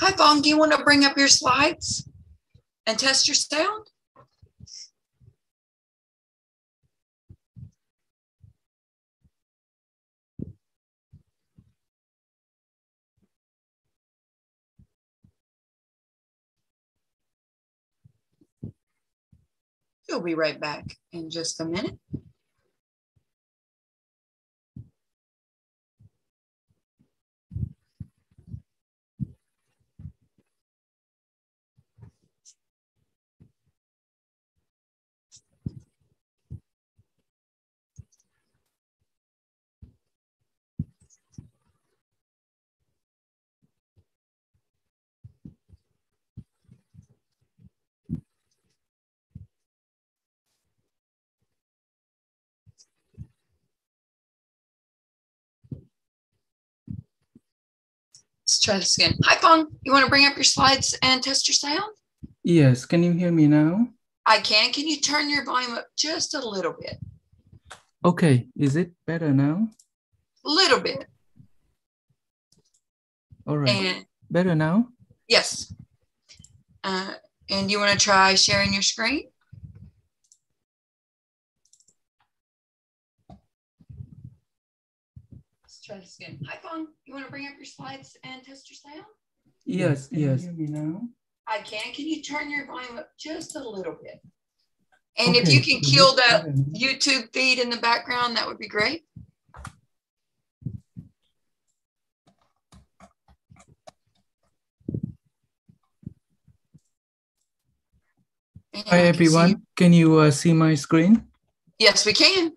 Hi, Vaughn. Do you want to bring up your slides and test your sound? He'll be right back in just a minute. Let's try this again. Hi, Pong. You want to bring up your slides and test your sound? Yes, can you hear me now? I can. Can you turn your volume up just a little bit? Okay, is it better now? A little bit. All right, And better now? yes. Uh, and you want to try sharing your screen? Try this again. Hi, Pong. You want to bring up your slides and test your sound? Yes, Can you yes. hear me now? I can. Can you turn your volume up just a little bit? And if you can kill that? YouTube feed in the background, that would be great. And I Hi, can see- everyone. Can you uh, see my screen? Yes, we can.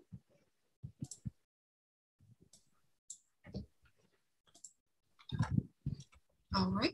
All right.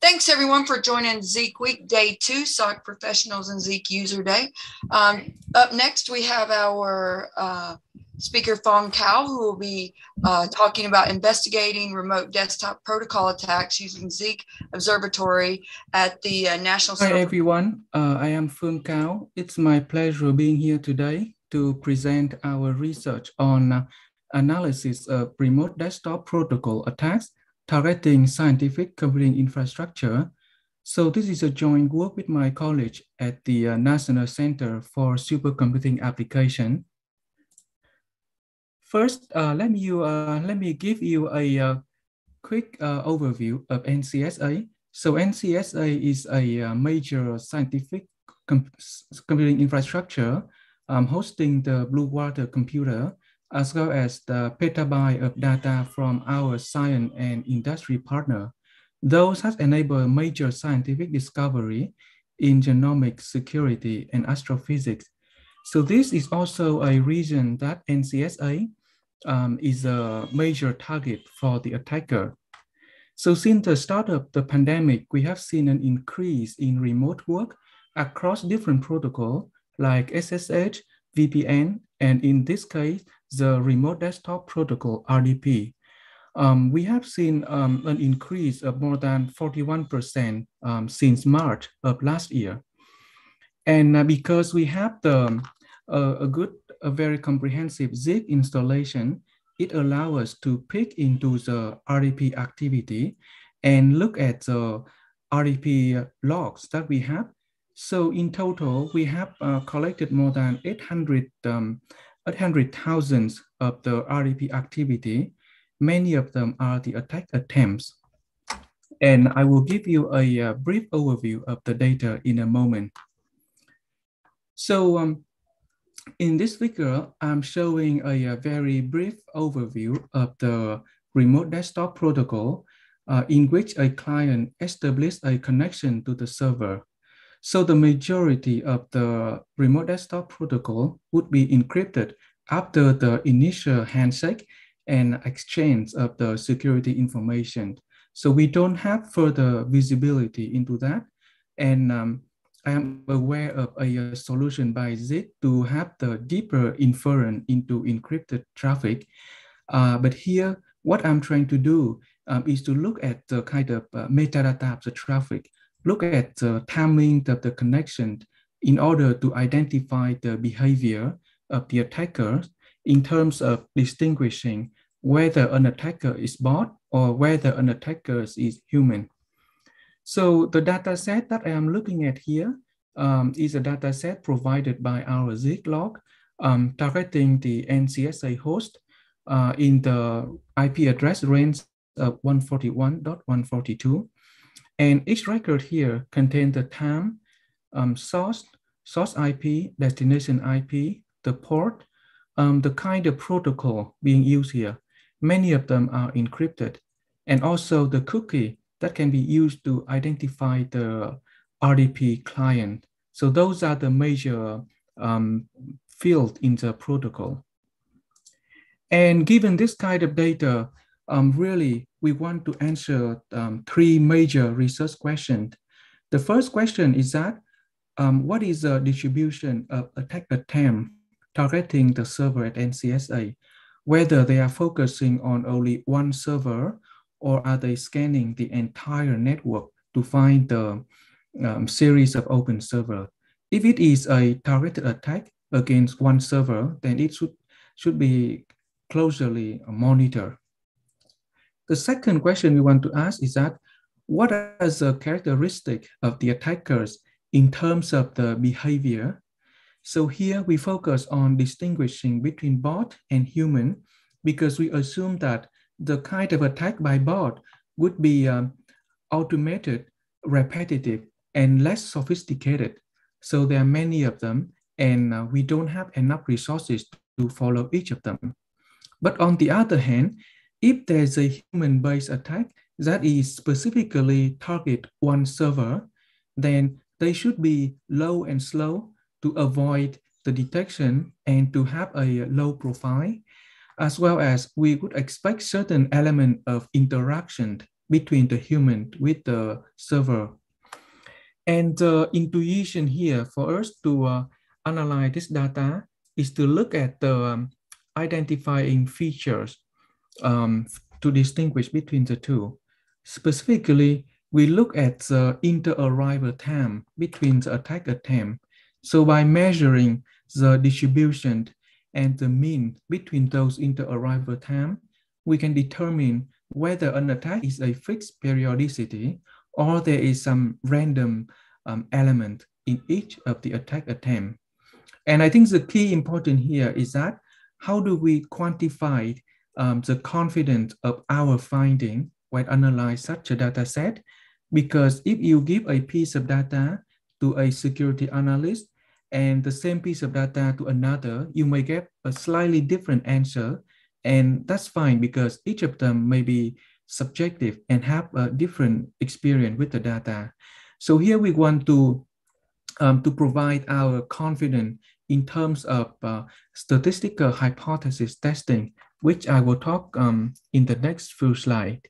Thanks everyone for joining Zeek Week Day Two, SOC Professionals and Zeek User Day. Um, up next, we have our uh, speaker Phuong Cao, who will be uh, talking about investigating remote desktop protocol attacks using Zeek Observatory at the uh, National Hi, Center everyone. Uh, I am Phương Cao. It's my pleasure being here today to present our research on uh, analysis of remote desktop protocol attacks targeting scientific computing infrastructure. So this is a joint work with my college at the uh, National Center for Supercomputing Application. First, uh, let me uh, let me give you a uh, quick uh, overview of NCSA. So NCSA is a major scientific com- computing infrastructure um, hosting the Blue Water computer, as well as the petabyte of data from our science and industry partner. Those has enabled major scientific discovery in genomic security and astrophysics. So this is also a reason that NCSA um, is a major target for the attacker. So since the start of the pandemic, we have seen an increase in remote work across different protocols like SSH, VPN, and in this case, the remote desktop protocol, RDP. Um, we have seen um, an increase of more than 41% um, since March of last year. And uh, because we have the, uh, a good, a very comprehensive Zeek installation, it allows us to pick into the RDP activity and look at the RDP logs that we have. So in total, we have uh, collected more than 800, um, 800,000 of the RDP activity. Many of them are the attack attempts. And I will give you a, uh brief overview of the data in a moment. So um, in this figure, I'm showing a, a very brief overview of the remote desktop protocol uh, in which a client established a connection to the server. So the majority of the remote desktop protocol would be encrypted after the initial handshake and exchange of the security information. So we don't have further visibility into that. And um, I am aware of a, solution by Zeek to have the deeper inference into encrypted traffic. Uh, but here, what I'm trying to do um, is to look at the kind of uh, metadata of the traffic, look at the timing of the connection in order to identify the behavior of the attacker in terms of distinguishing whether an attacker is bot or whether an attacker is human. So the data set that I am looking at here um, is a data set provided by our Zeek log um, targeting the NCSA host uh, in the IP address range of 141.142. And each record here contains the time, um, source, source IP, destination IP, the port, um, the kind of protocol being used here. Many of them are encrypted. And also the cookie that can be used to identify the RDP client. So those are the major um, field in the protocol. And given this kind of data, um, really, we want to answer um, three major research questions. The first question is that, um, what is the distribution of attack attempt targeting the server at NCSA? Whether they are focusing on only one server or are they scanning the entire network to find the um, series of open server? If it is a targeted attack against one server, then it should, should be closely monitored. The second question we want to ask is that what are the characteristic of the attackers in terms of the behavior? So here we focus on distinguishing between bot and human because we assume that the kind of attack by bot would be um, automated, repetitive, and less sophisticated. So there are many of them, and uh, we don't have enough resources to follow each of them. But on the other hand, if there's a human-based attack that is specifically target one server, then they should be low and slow to avoid the detection and to have a low profile, as well as we would expect certain element of interaction between the human with the server. And the intuition here for us to uh, analyze this data is to look at the um, identifying features um, to distinguish between the two. Specifically, we look at the inter-arrival time between the attack attempt. So by measuring the distribution and the mean between those inter-arrival time, we can determine whether an attack is a fixed periodicity or there is some random um, element in each of the attack attempt. And I think the key important here is that how do we quantify um, the confidence of our finding when analyze such a data set. Because if you give a piece of data to a security analyst and the same piece of data to another, you may get a slightly different answer. And that's fine because each of them may be subjective and have a different experience with the data. So here we want to, um, to provide our confidence in terms of uh, statistical hypothesis testing which I will talk um, in the next few slides.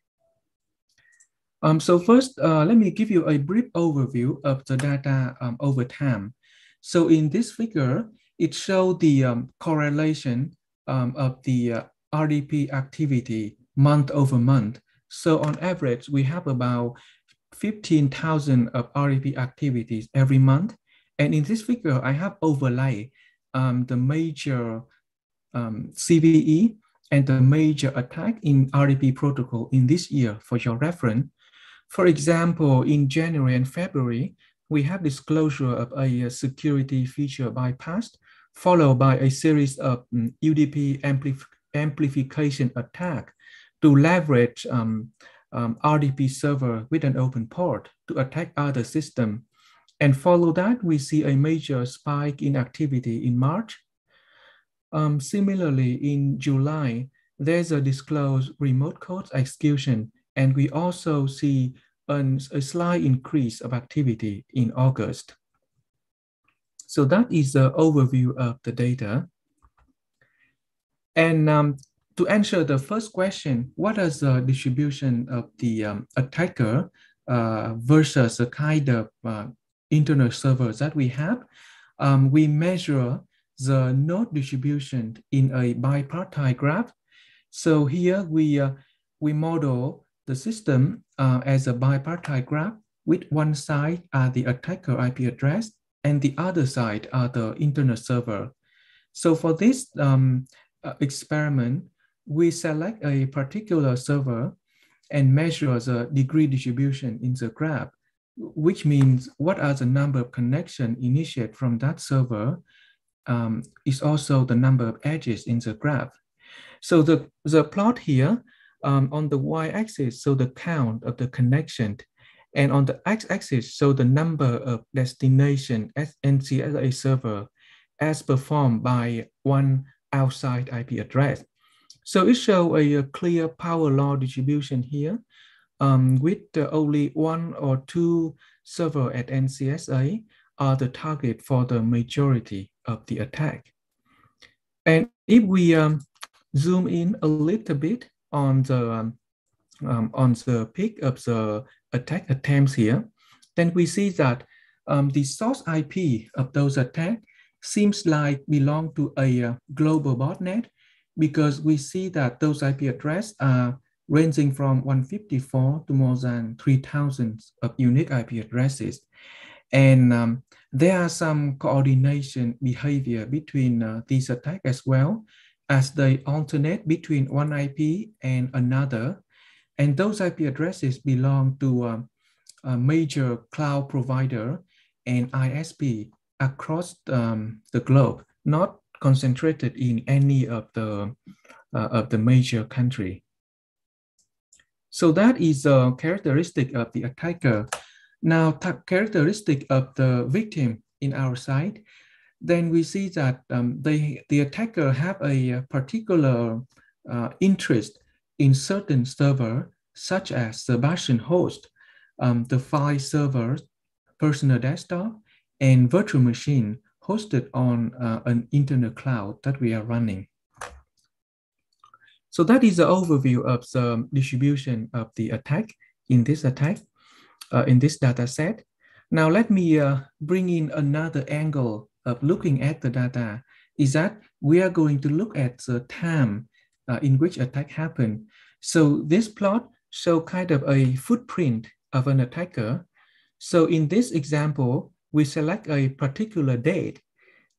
Um, so first, uh, let me give you a brief overview of the data um, over time. So in this figure, it shows the um, correlation um, of the uh, RDP activity month over month. So on average, we have about 15,000 of RDP activities every month. And in this figure, I have overlay um, the major um, CVE and the major attack in RDP protocol in this year for your reference. For example, in January and February, we have disclosure of a security feature bypassed, followed by a series of um, UDP amplif amplification attack to leverage um, um, RDP server with an open port to attack other system. And follow that, we see a major spike in activity in March um, similarly, in July, there's a disclosed remote code execution, and we also see an, a slight increase of activity in August. So that is the overview of the data. And um, to answer the first question, what is the distribution of the um, attacker uh, versus the kind of uh, internal servers that we have? Um, we measure the node distribution in a bipartite graph. So here we, uh, we model the system uh, as a bipartite graph with one side are the attacker IP address and the other side are the internal server. So for this um, uh, experiment, we select a particular server and measure the degree distribution in the graph, which means what are the number of connection initiated from that server um, is also the number of edges in the graph. So the, the plot here um, on the y-axis, so the count of the connection, and on the x-axis, so the number of destination NCSA server as performed by one outside IP address. So it shows a, a, clear power law distribution here um, with uh, only one or two server at NCSA are the target for the majority of the attack. And if we um, zoom in a little bit on the um, um, on the peak of the attack attempts here, then we see that um, the source IP of those attacks seems like belong to a uh, global botnet because we see that those IP addresses are ranging from 154 to more than 3,000 of unique IP addresses. And um, there are some coordination behavior between uh, these attacks as well as they alternate between one IP and another. And those IP addresses belong to um, a major cloud provider and ISP across um, the globe, not concentrated in any of the, uh, of the major country. So that is a characteristic of the attacker. Now, characteristic of the victim in our side, then we see that um, they, the attacker have a particular uh, interest in certain server, such as bastion host, um, the file servers, personal desktop, and virtual machine hosted on uh, an internet cloud that we are running. So that is the overview of the distribution of the attack in this attack, uh, in this data set. Now let me uh, bring in another angle of looking at the data is that we are going to look at the time uh, in which attack happened. So this plot show kind of a footprint of an attacker. So in this example, we select a particular date,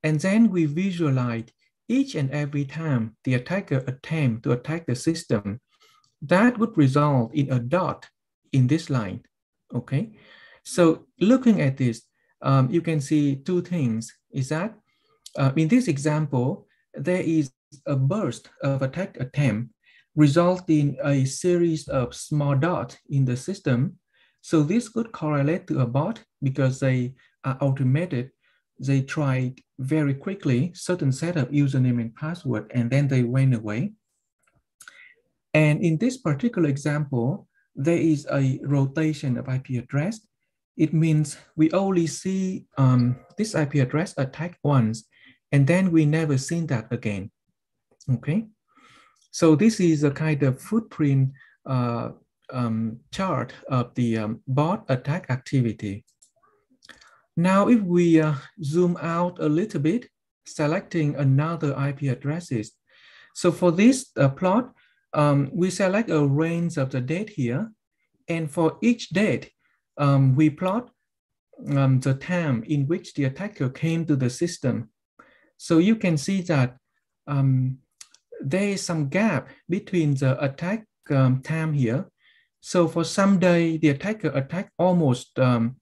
and then we visualize each and every time the attacker attempt to attack the system, that would result in a dot in this line, okay? So looking at this, um, you can see two things, is that uh, in this example, there is a burst of attack attempt resulting in a series of small dots in the system. So this could correlate to a bot because they are automated. They tried very quickly certain set of username and password, and then they went away. And in this particular example, there is a rotation of IP address. It means we only see um, this IP address attacked once, and then we never seen that again, okay? So this is a kind of footprint uh, um, chart of the um, bot attack activity. Now, if we uh, zoom out a little bit, selecting another IP addresses. So for this uh, plot, um, we select a range of the date here. And for each date, um, we plot um, the time in which the attacker came to the system. So you can see that um, there is some gap between the attack um, time here. So for some day, the attacker attack almost um,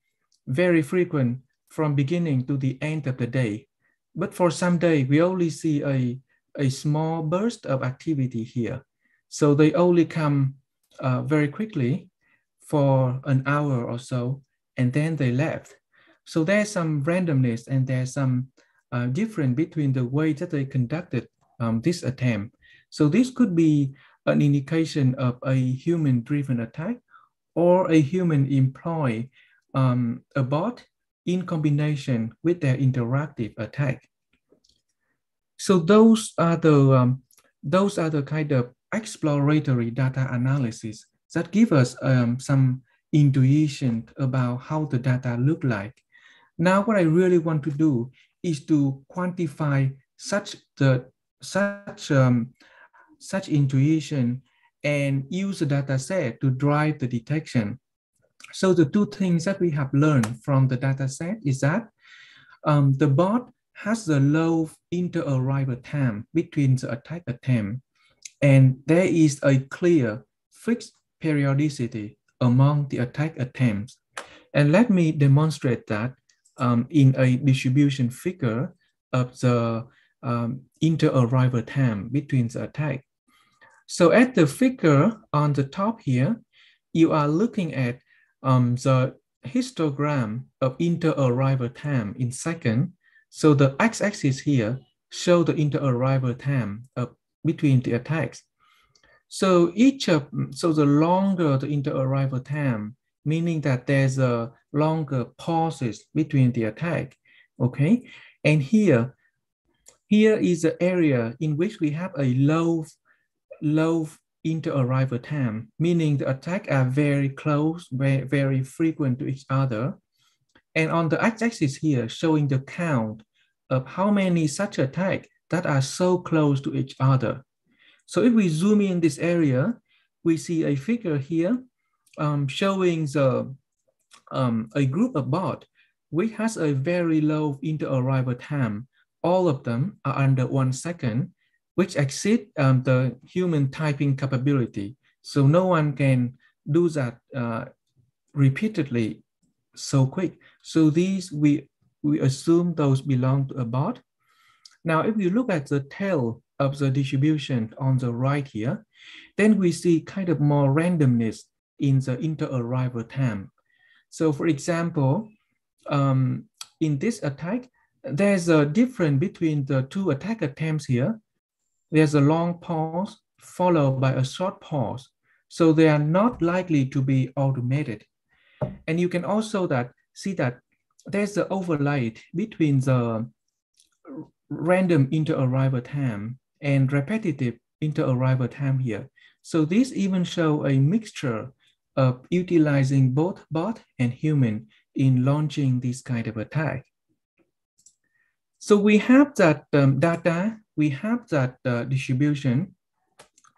very frequent from beginning to the end of the day. But for some day, we only see a, a small burst of activity here. So they only come uh, very quickly for an hour or so, and then they left. So there's some randomness and there's some uh, difference between the way that they conducted um, this attempt. So this could be an indication of a human-driven attack or a human employ um, a bot in combination with their interactive attack. So those are the um, those are the kind of exploratory data analysis that give us um, some intuition about how the data look like. Now, what I really want to do is to quantify such the such um, such intuition and use the data set to drive the detection. So the two things that we have learned from the data set is that um, the bot has a low inter-arrival time between the attack attempt And there is a clear fixed periodicity among the attack attempts. And let me demonstrate that um, in a distribution figure of the um, inter-arrival time between the attack. So at the figure on the top here, you are looking at um, the histogram of inter-arrival time in second. So the x-axis here show the inter-arrival time of, between the attacks. So each of, so the longer the inter-arrival time, meaning that there's a longer pauses between the attack, okay? And here, here is the area in which we have a low, low inter-arrival time, meaning the attack are very close, very, very frequent to each other. And on the x-axis here, showing the count of how many such attack that are so close to each other. So if we zoom in this area, we see a figure here um, showing the, um, a group of bot which has a very low inter-arrival time. All of them are under one second, which exceed um, the human typing capability. So no one can do that uh, repeatedly so quick. So these, we, we assume those belong to a bot. Now, if you look at the tail of the distribution on the right here, then we see kind of more randomness in the inter-arrival time. So for example, um, in this attack, there's a difference between the two attack attempts here. There's a long pause followed by a short pause. So they are not likely to be automated. And you can also that see that there's the overlay between the random inter-arrival time and repetitive inter-arrival time here. So this even show a mixture of utilizing both bot and human in launching this kind of attack. So we have that um, data, we have that uh, distribution,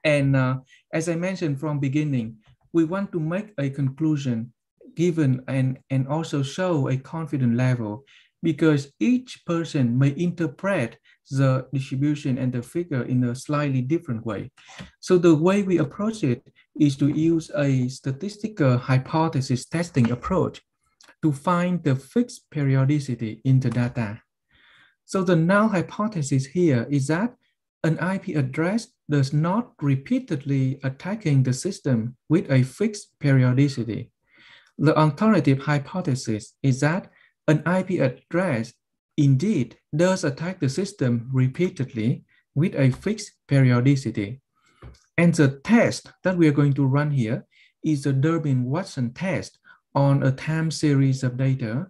and uh, as I mentioned from beginning, we want to make a conclusion given and, and also show a confident level because each person may interpret the distribution and the figure in a slightly different way. So the way we approach it is to use a statistical hypothesis testing approach to find the fixed periodicity in the data. So the null hypothesis here is that an IP address does not repeatedly attacking the system with a fixed periodicity. The alternative hypothesis is that an IP address indeed does attack the system repeatedly with a fixed periodicity. And the test that we are going to run here is the Durbin-Watson test on a time series of data.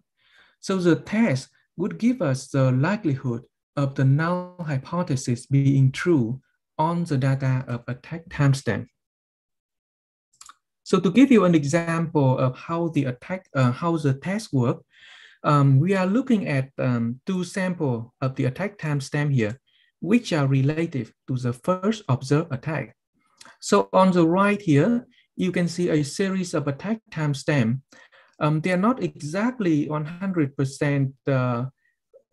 So the test would give us the likelihood of the null hypothesis being true on the data of attack timestamp. So to give you an example of how the attack, uh, how the test work, um, we are looking at um, two samples of the attack timestamp here, which are relative to the first observed attack. So on the right here, you can see a series of attack timestamp. Um, they are not exactly 100% uh,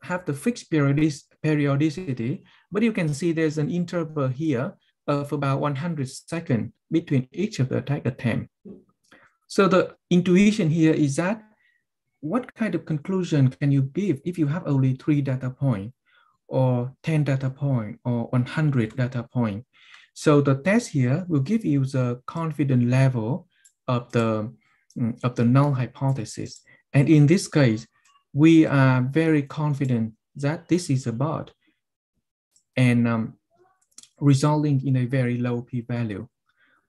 have the fixed periodicity, but you can see there's an interval here of about 100 seconds between each of the attack attempt. So the intuition here is that what kind of conclusion can you give if you have only three data point or 10 data point or 100 data point? So the test here will give you the confidence level of the, mm, of the null hypothesis. And in this case, we are very confident that this is a bot and um, resulting in a very low p-value.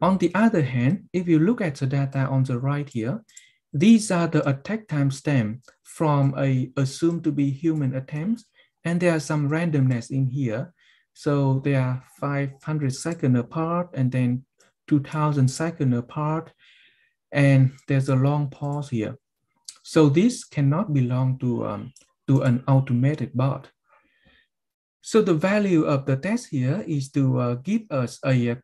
On the other hand, if you look at the data on the right here, these are the attack timestamp from a assumed to be human attempts, and there are some randomness in here. So they are 500 seconds apart and then 2000 seconds apart, and there's a long pause here. So this cannot belong to, um, to an automated bot. So the value of the test here is to uh, give us a, a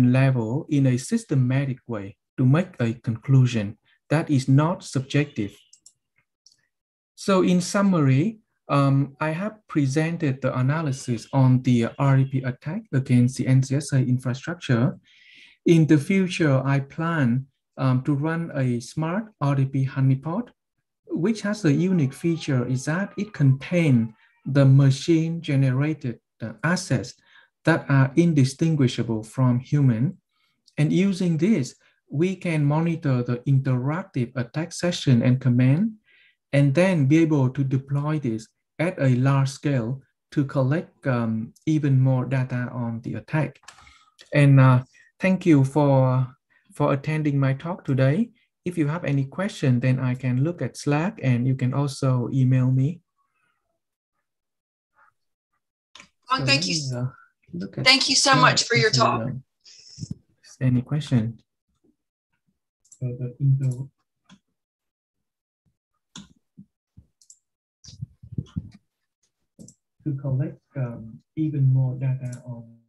level in a systematic way to make a conclusion that is not subjective. So in summary, um, I have presented the analysis on the RDP attack against the NCSA infrastructure. In the future, I plan um, to run a smart RDP honeypot, which has a unique feature is that it contains the machine generated uh, assets that are indistinguishable from human. And using this, we can monitor the interactive attack session and command, and then be able to deploy this at a large scale to collect um, even more data on the attack. And uh, thank you for, for attending my talk today. If you have any question, then I can look at Slack and you can also email me. so thank you. Uh, thank you so much for your talk. Uh, any question? The intro to collect um, even more data on